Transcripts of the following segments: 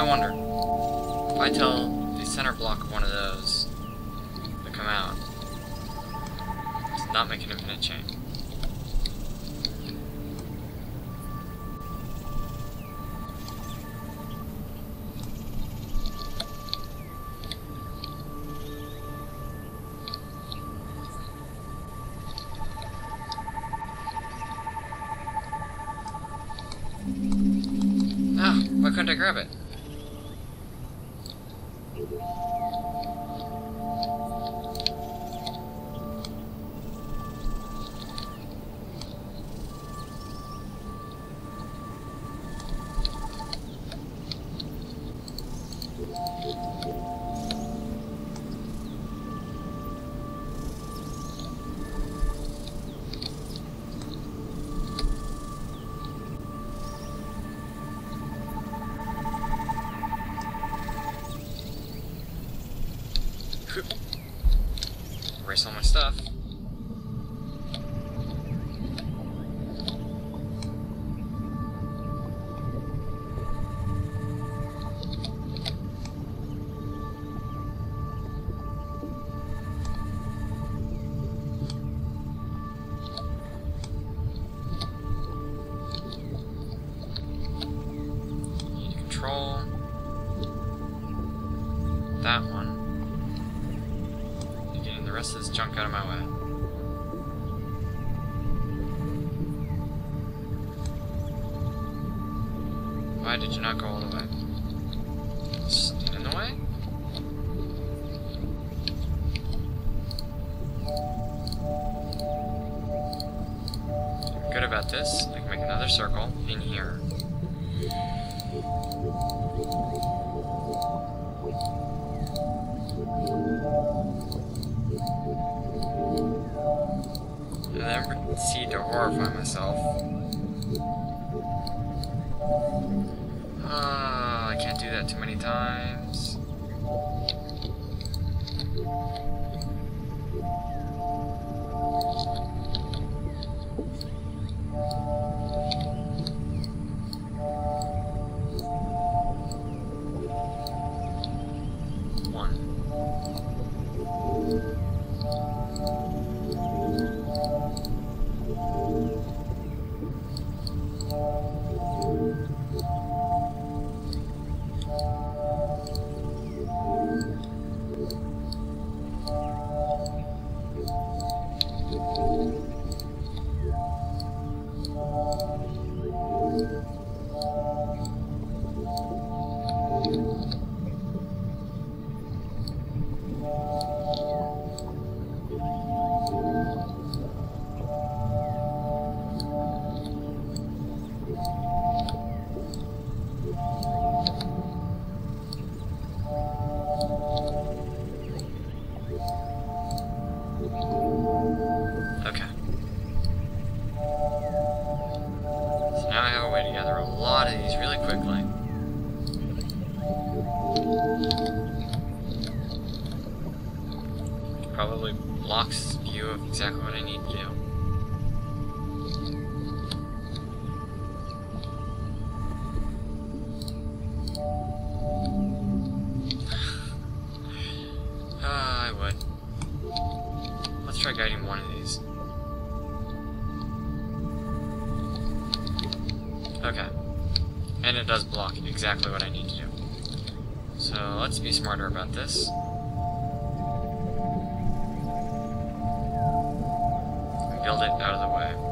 I wonder, if I tell the center block of one of those to come out, does not make an infinite chain. Erase all my stuff. That one. Rest of this junk out of my way. Why did you not go all the way? Proceed to horrify myself. Ah, I can't do that too many times. One. Probably blocks view of exactly what I need to do. Ah, I would. Let's try guiding one of these. Okay. And it does block exactly what I need to do. So let's be smarter about this. Build it out of the way.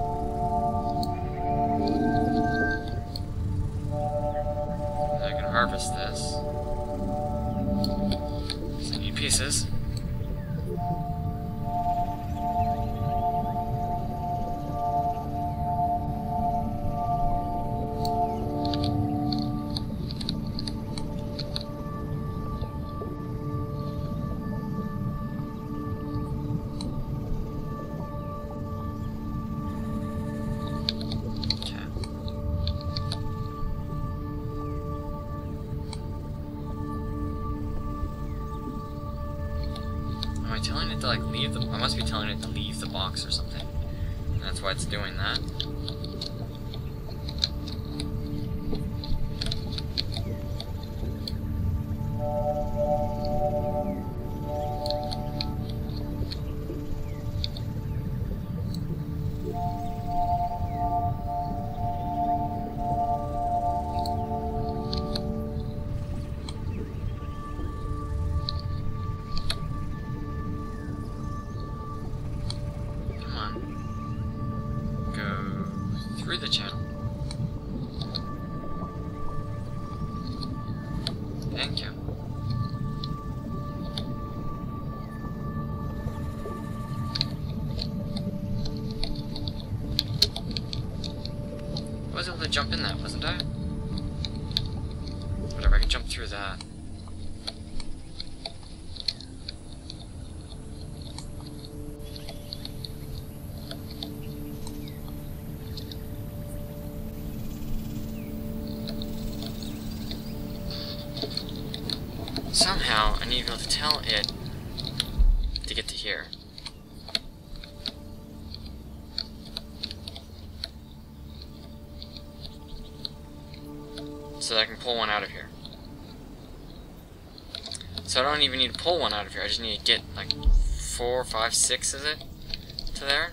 It to like leave the? I must be telling it to leave the box or something. That's why it's doing that. Jump in that, wasn't I? Whatever, I can jump through that. Somehow, I need to be able to tell it to get to here. So that I can pull one out of here. So I don't even need to pull one out of here, I just need to get like four, five, six, is it? To there?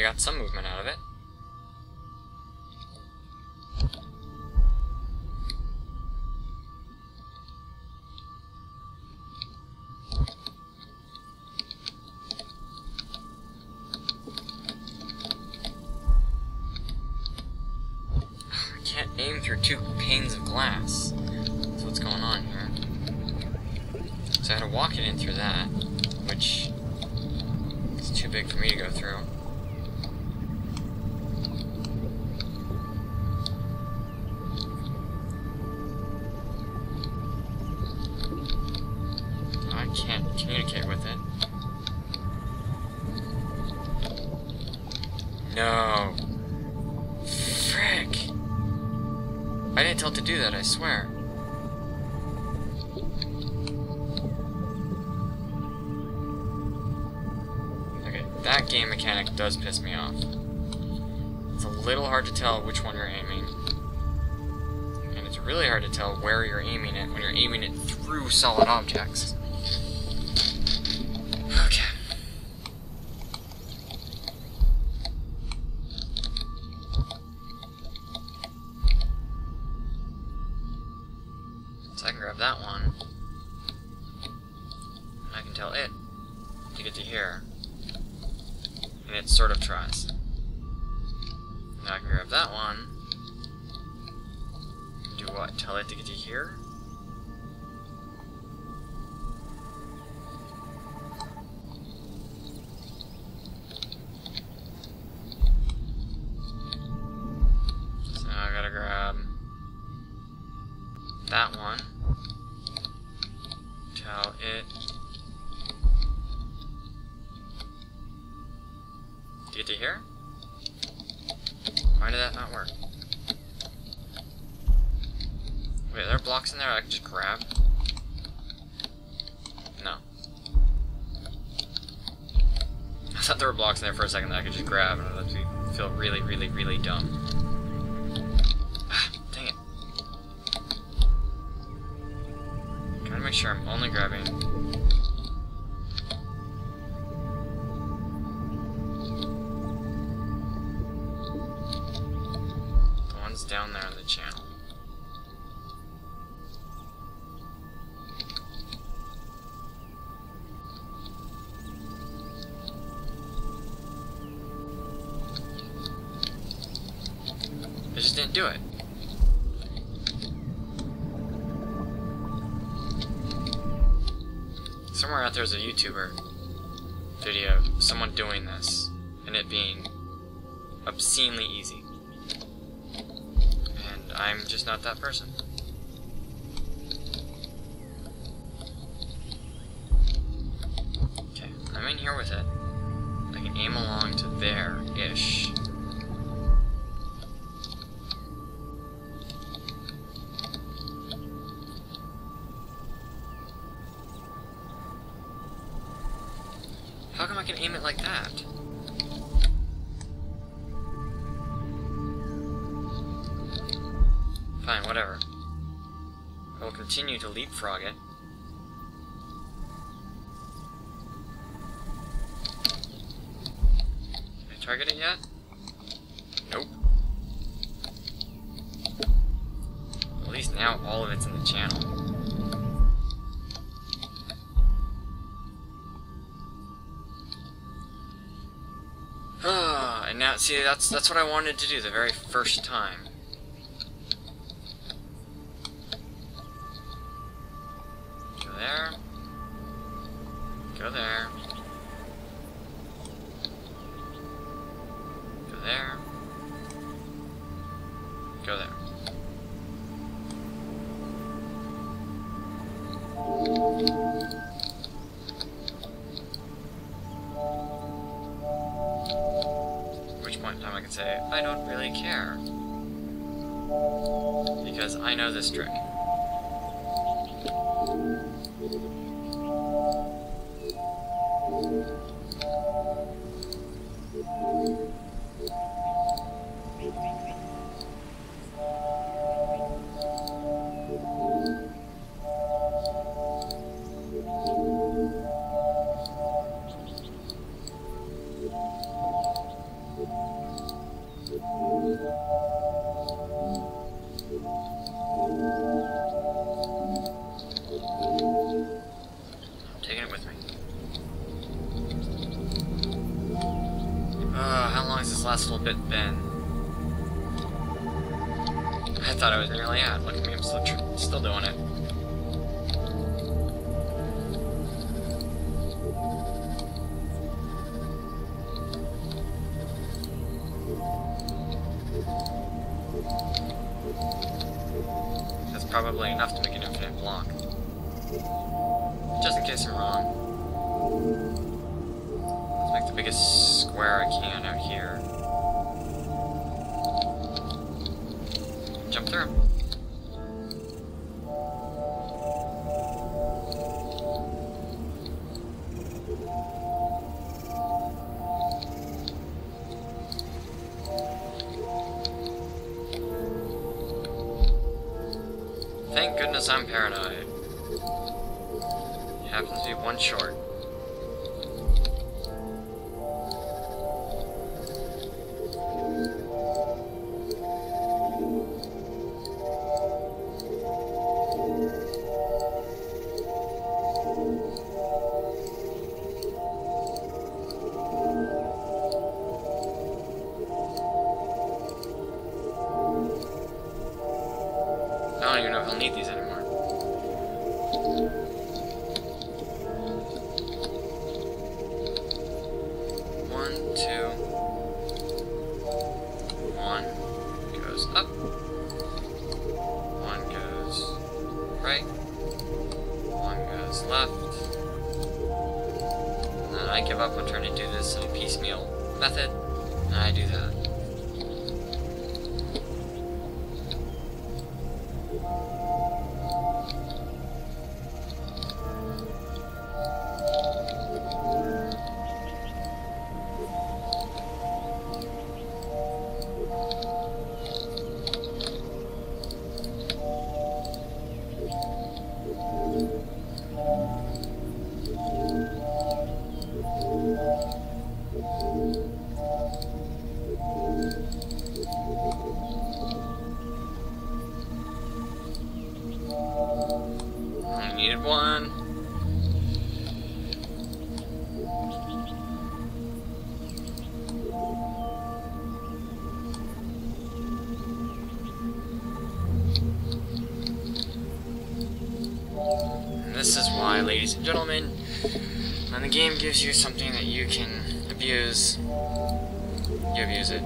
I got some movement out of it. I can't aim through two panes of glass. That's what's going on here. So I had to walk it in through that which is too big for me to go through. No. Frick. I didn't tell it to do that, I swear. Okay, that game mechanic does piss me off. It's a little hard to tell which one you're aiming. And it's really hard to tell where you're aiming it when you're aiming it through solid objects. Tell it to get to here? Blocks in there I can just grab? No. I thought there were blocks in there for a second that I could just grab, and me feel really, really, really dumb. Ah, dang it. Trying to make sure I'm only grabbing Do it. Somewhere out there's a YouTuber video of someone doing this and it being obscenely easy. And I'm just not that person. Okay, I'm in here with it. I can aim along to there-ish. I will continue to leapfrog it. Did I target it yet? Nope. At least now all of it's in the channel. And now, see, that's that's what I wanted to do the very first time. Know this trick. Last little bit been? I thought I was nearly out. Look at me, I'm still, still doing it. That's probably enough to make an infinite block. Just in case I'm wrong. Let's make the biggest square I can out here. Thank goodness I'm paranoid. Happens to be one short. One, ladies and gentlemen, when the game gives you something that you can abuse, you abuse it.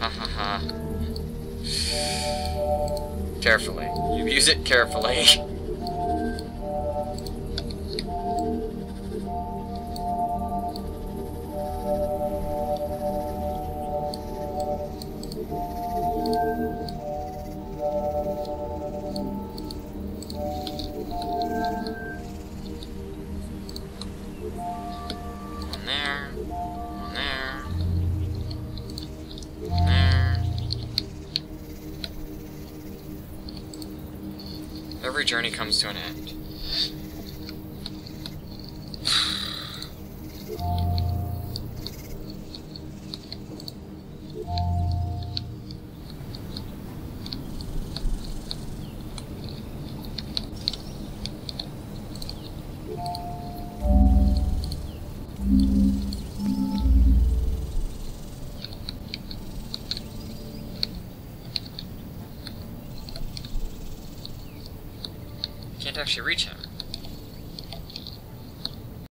Ha ha ha. Carefully. You use it carefully. journey comes to an end. Actually reach him.